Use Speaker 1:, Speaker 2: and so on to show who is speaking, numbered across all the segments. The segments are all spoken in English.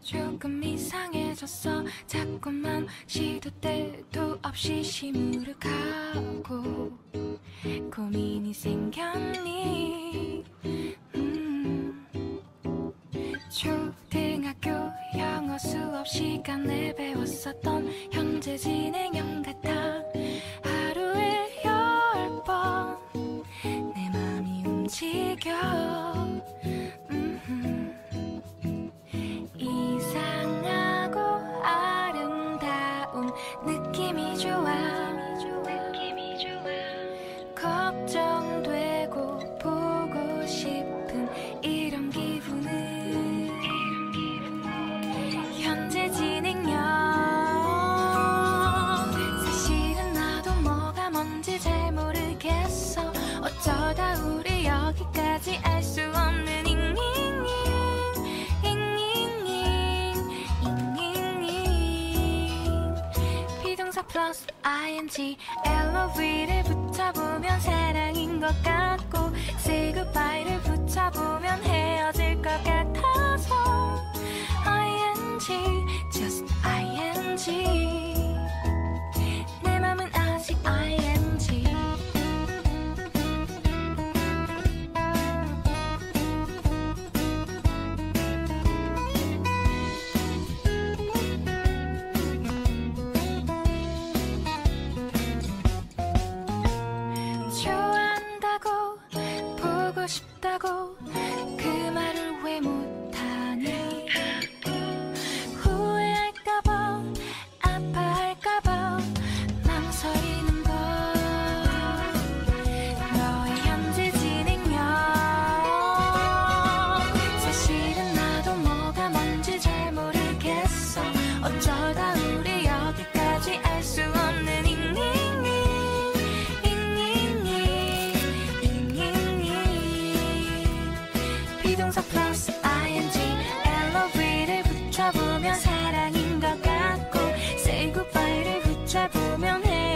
Speaker 1: 조금 이상해졌어 자꾸만 시도 때도 없이 시무룩하고 고민이 생겼니 음. 초등학교 영어 수업 시간에 배웠었던 현재 진행형 느낌이 좋아 플러스 ing LOV를 붙여보면 사랑인 것 같고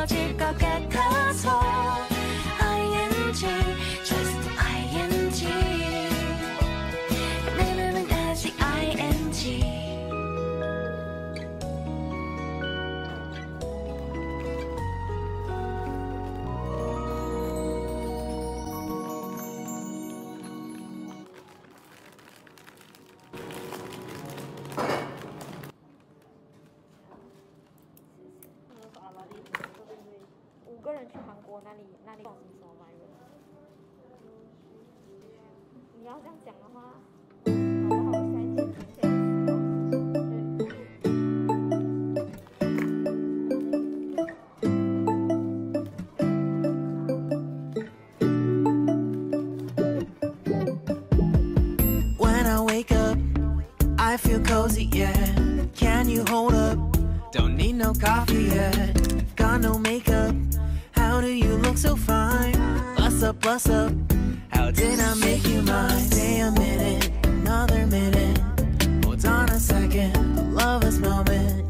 Speaker 1: 느껴질 것 같아서 ING
Speaker 2: 你要这样讲的话，好不好？下一期听这样子。
Speaker 3: When I wake up, I feel cozy, yeah. Can you hold up? Don't need no coffee yet. Got no makeup. How do you look so fine? Bust up, bust up. Did I make you mine? Stay a minute, another minute. Hold on a second, love this moment,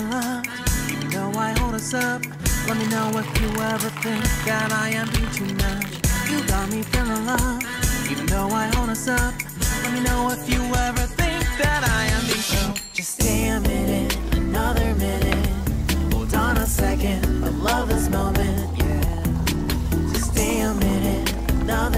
Speaker 3: love. You know I hold us up. Let me know if you ever think that I am too much. You got me feeling love. You know I hold us up. Let me know if you ever think that I am too much. Just stay a minute, another minute. Hold on a second. I love this moment. Yeah. Just stay a minute, another.